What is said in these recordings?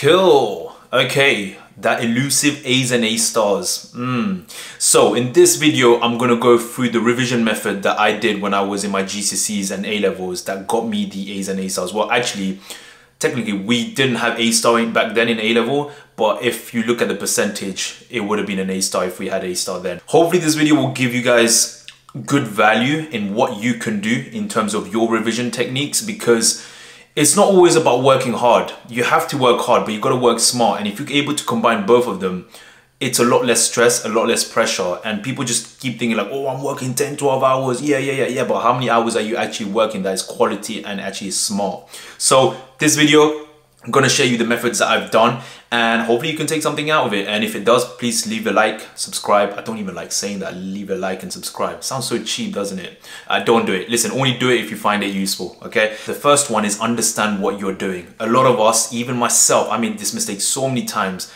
Cool. Okay, that elusive A's and A stars. Mm. So in this video, I'm gonna go through the revision method that I did when I was in my GCSEs and A levels that got me the A's and A stars. Well, actually, technically we didn't have A star back then in A level, but if you look at the percentage, it would have been an A star if we had A star then. Hopefully this video will give you guys good value in what you can do in terms of your revision techniques because it's not always about working hard. You have to work hard, but you've got to work smart. And if you're able to combine both of them, it's a lot less stress, a lot less pressure. And people just keep thinking like, oh, I'm working 10, 12 hours. Yeah, yeah, yeah, yeah. But how many hours are you actually working that is quality and actually smart? So this video, I'm gonna show you the methods that I've done and hopefully you can take something out of it. And if it does, please leave a like, subscribe. I don't even like saying that, leave a like and subscribe. Sounds so cheap, doesn't it? Uh, don't do it. Listen, only do it if you find it useful, okay? The first one is understand what you're doing. A lot of us, even myself, I made this mistake so many times.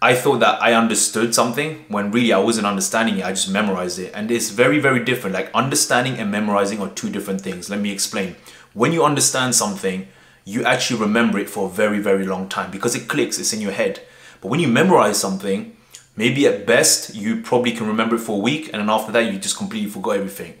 I thought that I understood something when really I wasn't understanding it. I just memorized it. And it's very, very different. Like understanding and memorizing are two different things. Let me explain. When you understand something, you actually remember it for a very, very long time because it clicks, it's in your head. But when you memorize something, maybe at best you probably can remember it for a week and then after that you just completely forgot everything.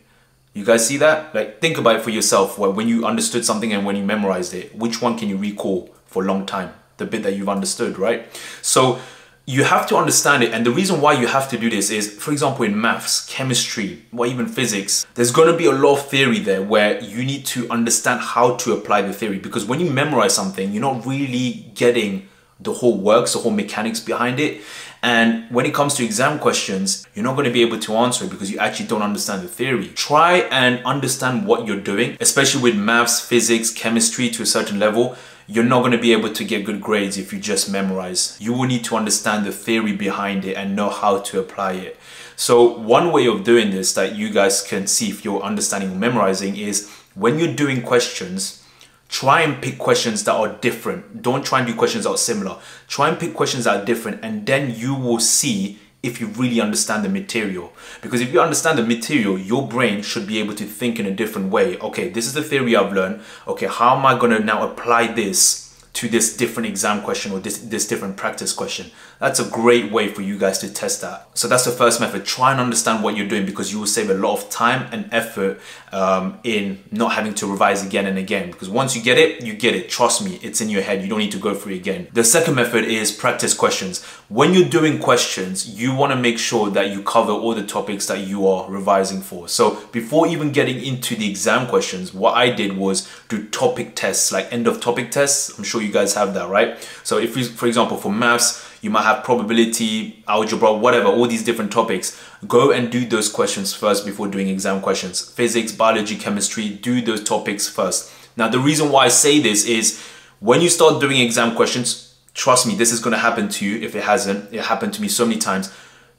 You guys see that? Like think about it for yourself when you understood something and when you memorized it, which one can you recall for a long time? The bit that you've understood, right? So you have to understand it and the reason why you have to do this is for example in maths chemistry or even physics there's going to be a lot of theory there where you need to understand how to apply the theory because when you memorize something you're not really getting the whole works the whole mechanics behind it. And when it comes to exam questions you're not going to be able to answer it because you actually don't understand the theory. Try and understand what you're doing especially with maths physics chemistry to a certain level you're not going to be able to get good grades if you just memorize. You will need to understand the theory behind it and know how to apply it. So one way of doing this that you guys can see if you're understanding memorizing is when you're doing questions, try and pick questions that are different. Don't try and do questions that are similar. Try and pick questions that are different and then you will see if you really understand the material. Because if you understand the material, your brain should be able to think in a different way. Okay, this is the theory I've learned. Okay, how am I gonna now apply this to this different exam question or this, this different practice question. That's a great way for you guys to test that. So that's the first method. Try and understand what you're doing because you will save a lot of time and effort um, in not having to revise again and again. Because once you get it, you get it. Trust me, it's in your head. You don't need to go through it again. The second method is practice questions. When you're doing questions, you want to make sure that you cover all the topics that you are revising for. So before even getting into the exam questions, what I did was do topic tests, like end of topic tests. I'm sure you guys have that, right? So if you, for example, for maths, you might have probability, algebra, whatever, all these different topics. Go and do those questions first before doing exam questions. Physics, biology, chemistry, do those topics first. Now, the reason why I say this is when you start doing exam questions, trust me, this is going to happen to you if it hasn't. It happened to me so many times.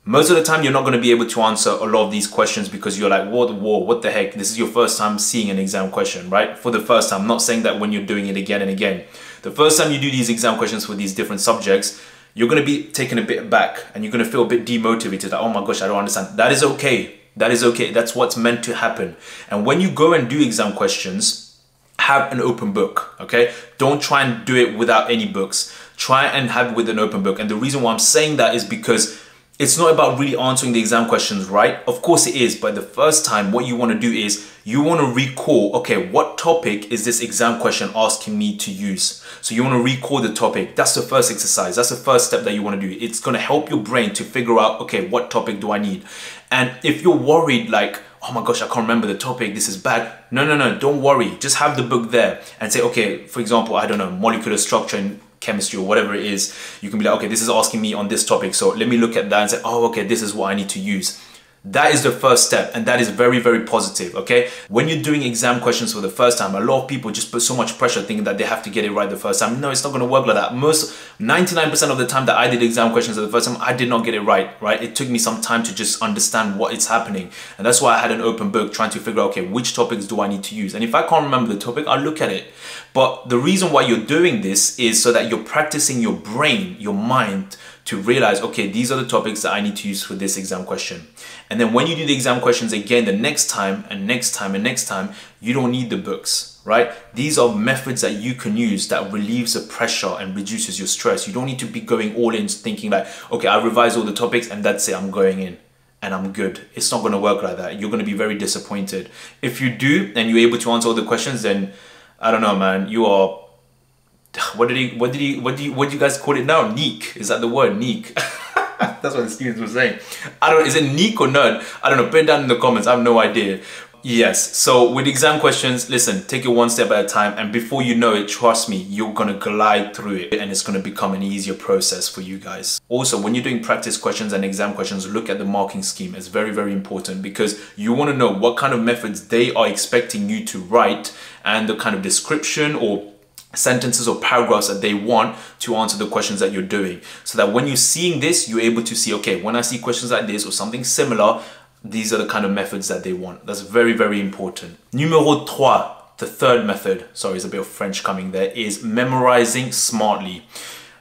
Most of the time, you're not going to be able to answer a lot of these questions because you're like, what, whoa, what the heck? This is your first time seeing an exam question, right? For the first time, I'm not saying that when you're doing it again and again. The first time you do these exam questions for these different subjects, you're going to be taken a bit back and you're going to feel a bit demotivated like, oh my gosh, I don't understand. That is okay. That is okay. That's what's meant to happen. And when you go and do exam questions, have an open book, okay? Don't try and do it without any books. Try and have it with an open book. And the reason why I'm saying that is because it's not about really answering the exam questions right. Of course it is, but the first time what you want to do is you want to recall, okay, what topic is this exam question asking me to use? So you want to recall the topic. That's the first exercise. That's the first step that you want to do. It's going to help your brain to figure out, okay, what topic do I need? And if you're worried like, oh my gosh, I can't remember the topic, this is bad. No, no, no, don't worry. Just have the book there and say, okay, for example, I don't know, molecular structure and chemistry or whatever it is, you can be like, okay, this is asking me on this topic. So let me look at that and say, oh, okay, this is what I need to use. That is the first step and that is very, very positive, okay? When you're doing exam questions for the first time, a lot of people just put so much pressure thinking that they have to get it right the first time. No, it's not gonna work like that. Most, 99% of the time that I did exam questions for the first time, I did not get it right, right? It took me some time to just understand what is happening. And that's why I had an open book trying to figure out, okay, which topics do I need to use? And if I can't remember the topic, I'll look at it. But the reason why you're doing this is so that you're practicing your brain, your mind, to realize, okay, these are the topics that I need to use for this exam question. And then when you do the exam questions again, the next time and next time and next time, you don't need the books. right? These are methods that you can use that relieves the pressure and reduces your stress. You don't need to be going all in thinking like, okay, I revise all the topics and that's it, I'm going in and I'm good. It's not going to work like that. You're going to be very disappointed. If you do and you're able to answer all the questions, then I don't know, man. You are. What did he? What did he? What do you? What do you guys call it now? Neek. Is that the word? Neek. That's what the students were saying. I don't. Is it neek or nerd? I don't know. Put it down in the comments. I have no idea. Yes. So with exam questions, listen, take it one step at a time. And before you know it, trust me, you're going to glide through it and it's going to become an easier process for you guys. Also, when you're doing practice questions and exam questions, look at the marking scheme. It's very, very important because you want to know what kind of methods they are expecting you to write and the kind of description or sentences or paragraphs that they want to answer the questions that you're doing so that when you're seeing this you're able to see okay when i see questions like this or something similar these are the kind of methods that they want. That's very, very important. Numéro trois, the third method, sorry, it's a bit of French coming there, is memorizing smartly.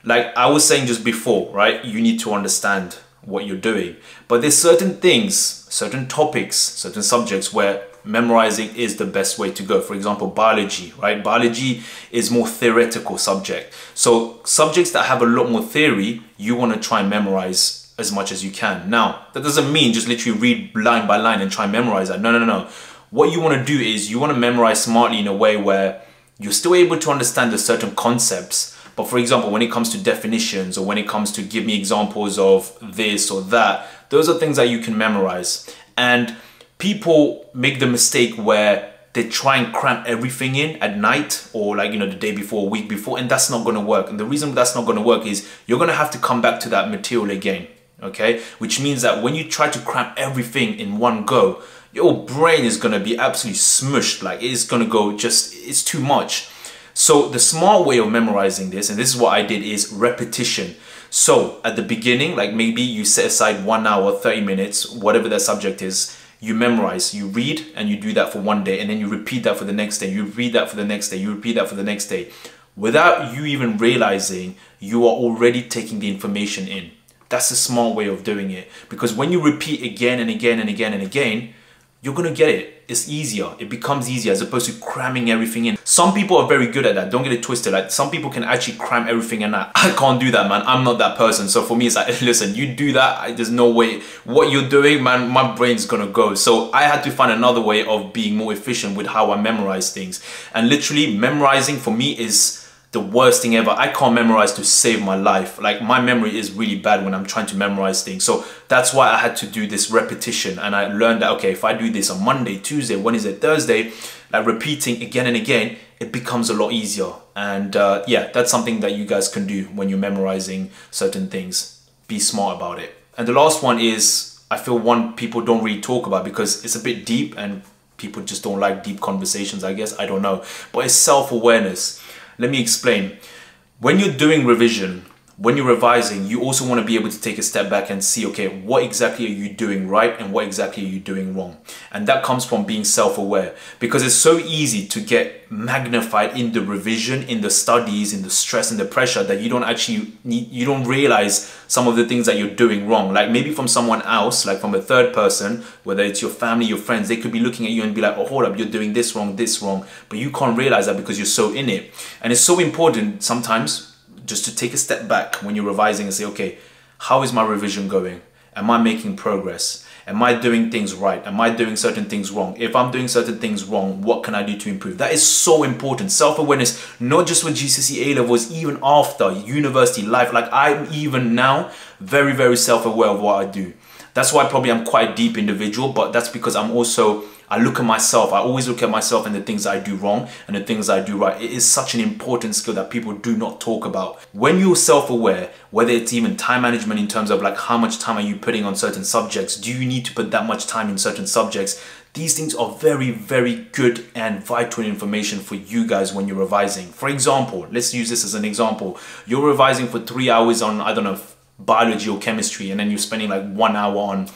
Like I was saying just before, right? You need to understand what you're doing. But there's certain things, certain topics, certain subjects where memorizing is the best way to go. For example, biology, right? Biology is more theoretical subject. So subjects that have a lot more theory, you want to try and memorize as much as you can. Now, that doesn't mean just literally read line by line and try and memorize that. No, no, no, no. What you want to do is you want to memorize smartly in a way where you're still able to understand the certain concepts. But for example, when it comes to definitions or when it comes to give me examples of this or that, those are things that you can memorize. And people make the mistake where they try and cram everything in at night or like you know the day before a week before and that's not going to work and the reason that's not going to work is you're going to have to come back to that material again okay? Which means that when you try to cram everything in one go, your brain is gonna be absolutely smushed, like it's gonna go just, it's too much. So the smart way of memorizing this, and this is what I did, is repetition. So at the beginning, like maybe you set aside one hour, 30 minutes, whatever the subject is, you memorize, you read and you do that for one day and then you repeat that for the next day, you read that for the next day, you repeat that for the next day. Without you even realizing, you are already taking the information in. That's a smart way of doing it. Because when you repeat again and again and again and again, you're gonna get it. It's easier. It becomes easier as opposed to cramming everything in. Some people are very good at that. Don't get it twisted. Like some people can actually cram everything in. That. I can't do that, man. I'm not that person. So for me, it's like, listen, you do that. There's no way. What you're doing, man, my brain's gonna go. So I had to find another way of being more efficient with how I memorize things. And literally, memorizing for me is the worst thing ever. I can't memorize to save my life. Like my memory is really bad when I'm trying to memorize things. So that's why I had to do this repetition. And I learned that, okay, if I do this on Monday, Tuesday, Wednesday, Thursday, like repeating again and again, it becomes a lot easier. And uh, yeah, that's something that you guys can do when you're memorizing certain things. Be smart about it. And the last one is, I feel one people don't really talk about because it's a bit deep and people just don't like deep conversations, I guess. I don't know. But it's self-awareness let me explain. When you're doing revision, when you're revising, you also want to be able to take a step back and see, okay, what exactly are you doing right and what exactly are you doing wrong? And that comes from being self-aware because it's so easy to get magnified in the revision, in the studies, in the stress and the pressure that you don't actually need, you don't realize some of the things that you're doing wrong. Like maybe from someone else, like from a third person, whether it's your family, your friends, they could be looking at you and be like, oh, hold up, you're doing this wrong, this wrong. But you can't realize that because you're so in it. And it's so important sometimes just to take a step back when you're revising and say, okay, how is my revision going? Am I making progress? Am I doing things right? Am I doing certain things wrong? If I'm doing certain things wrong, what can I do to improve? That is so important. Self-awareness, not just with GCSE A levels, even after university life. Like I'm even now very, very self-aware of what I do. That's why probably I'm quite a deep individual, but that's because I'm also I look at myself. I always look at myself and the things I do wrong and the things I do right. It is such an important skill that people do not talk about. When you're self-aware, whether it's even time management in terms of like how much time are you putting on certain subjects? Do you need to put that much time in certain subjects? These things are very, very good and vital information for you guys when you're revising. For example, let's use this as an example. You're revising for three hours on, I don't know, biology or chemistry, and then you're spending like one hour on,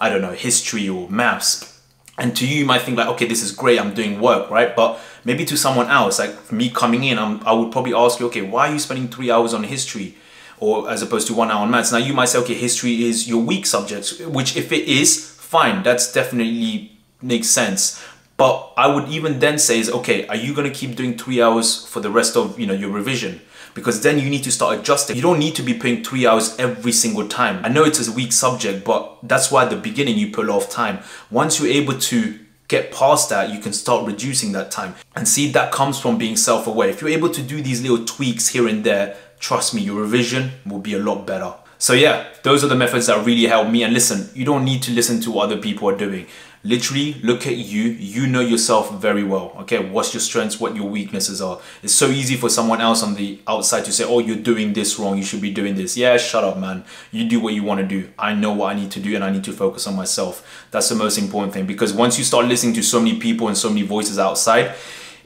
I don't know, history or maths and to you, you might think like, okay, this is great, I'm doing work, right? But maybe to someone else, like me coming in, I'm, I would probably ask you, okay, why are you spending three hours on history? Or as opposed to one hour on maths. Now you might say, okay, history is your weak subject, which if it is, fine, that's definitely makes sense. But I would even then say is, okay, are you gonna keep doing three hours for the rest of you know your revision? Because then you need to start adjusting. You don't need to be putting three hours every single time. I know it's a weak subject, but that's why at the beginning you put off time. Once you're able to get past that, you can start reducing that time. And see, that comes from being self-aware. If you're able to do these little tweaks here and there, trust me, your revision will be a lot better. So yeah, those are the methods that really help me. And listen, you don't need to listen to what other people are doing. Literally look at you. You know yourself very well. Okay, what's your strengths, what your weaknesses are. It's so easy for someone else on the outside to say, oh, you're doing this wrong. You should be doing this. Yeah, shut up, man. You do what you want to do. I know what I need to do and I need to focus on myself. That's the most important thing because once you start listening to so many people and so many voices outside,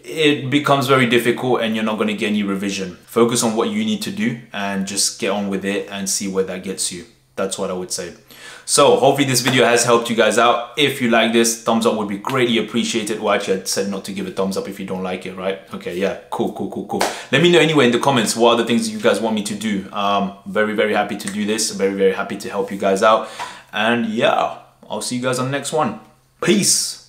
it becomes very difficult and you're not going to get any revision. Focus on what you need to do and just get on with it and see where that gets you. That's what I would say. So hopefully this video has helped you guys out. If you like this, thumbs up would be greatly appreciated. Well, actually I said not to give a thumbs up if you don't like it, right? Okay, yeah, cool, cool, cool, cool. Let me know anyway in the comments what other things you guys want me to do. Um, very, very happy to do this. Very, very happy to help you guys out. And yeah, I'll see you guys on the next one. Peace.